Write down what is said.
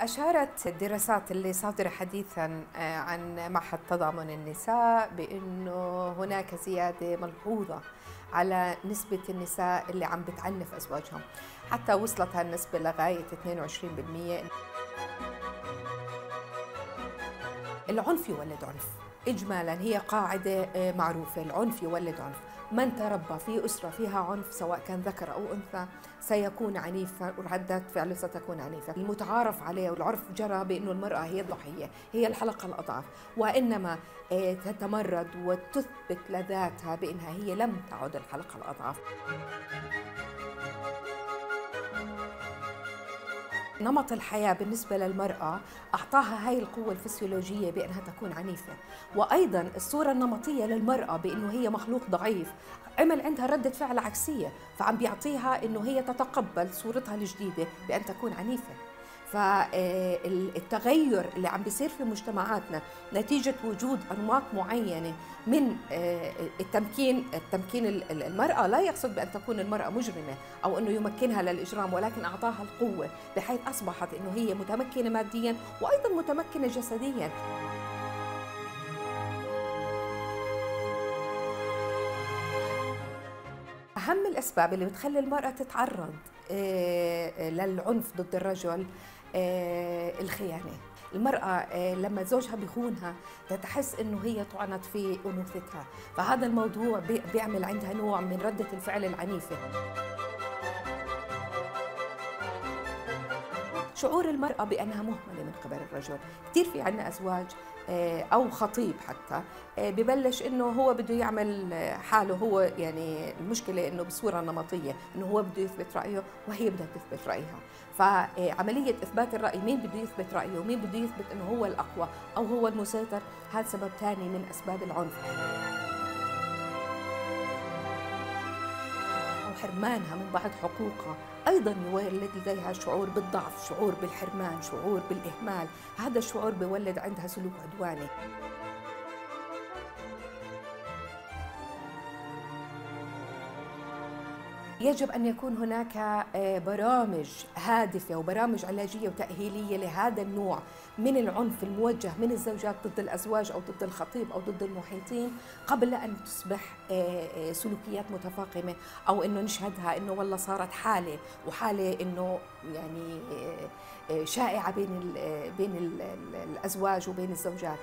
أشارت الدراسات اللي صادرة حديثا عن معهد تضامن النساء بأنه هناك زيادة ملحوظة على نسبة النساء اللي عم بتعنف أزواجهم. حتى وصلت هالنسبة لغاية 22% العنف يولد عنف. إجمالا هي قاعدة معروفة. العنف يولد عنف. من تربى في أسرة فيها عنف سواء كان ذكر أو أنثى سيكون عنيفا وردة فعله ستكون عنيفة. المتعارف عليه والعرف جرى بأنه المرأة هي الضحية هي الحلقة الأضعف. وإنما تتمرد وتثبت لذاتها بأنها هي لم تعد الحلقة الأضعف. نمط الحياة بالنسبة للمرأة أعطاها هاي القوة الفسيولوجية بأنها تكون عنيفة. وأيضا الصورة النمطية للمرأة بأنه هي مخلوق ضعيف عمل عندها ردة فعل عكسية فعم بيعطيها أنه هي تتقبل صورتها الجديدة بأن تكون عنيفة. فالتغير اللي عم بيصير في مجتمعاتنا نتيجة وجود أنماط معينة من التمكين التمكين المرأة لا يقصد بأن تكون المرأة مجرمة أو أنه يمكنها للإجرام ولكن أعطاها القوة بحيث أصبحت أنه هي متمكنة ماديا وأيضا متمكنة جسديا. أهم الأسباب اللي بتخلي المرأة تتعرض للعنف ضد الرجل الخيانة. المرأة لما زوجها بيخونها تحس إنه هي طعنت في أنوثتها. فهذا الموضوع بيعمل عندها نوع من ردة الفعل العنيفة. شعور المرأة بأنها مهملة من قبل الرجل. كثير في عنا أزواج أو خطيب حتى ببلش إنه هو بده يعمل حاله هو يعني المشكلة إنه بصورة نمطية إنه هو بده يثبت رأيه وهي بدها تثبت رأيها. فعملية إثبات الرأي مين بده يثبت رأيه ومين بده يثبت إنه هو الأقوى أو هو المسيطر هذا سبب ثاني من أسباب العنف. حرمانها من بعض حقوقها. أيضا يولد لديها شعور بالضعف شعور بالحرمان شعور بالإهمال. هذا الشعور بيولد عندها سلوك عدواني. يجب أن يكون هناك برامج هادفة وبرامج علاجية وتأهيلية لهذا النوع من العنف الموجه من الزوجات ضد الأزواج أو ضد الخطيب أو ضد المحيطين قبل أن تصبح سلوكيات متفاقمة أو إنه نشهدها إنه والله صارت حالة وحالة إنه يعني شائعة بين بين الأزواج وبين الزوجات.